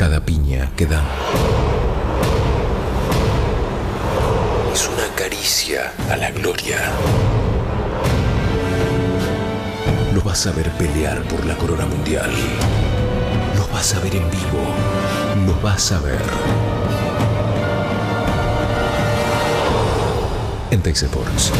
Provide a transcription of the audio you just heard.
Cada piña que dan es una caricia a la gloria. Lo vas a ver pelear por la corona mundial. Lo vas a ver en vivo. Lo vas a ver. En Tex Sports.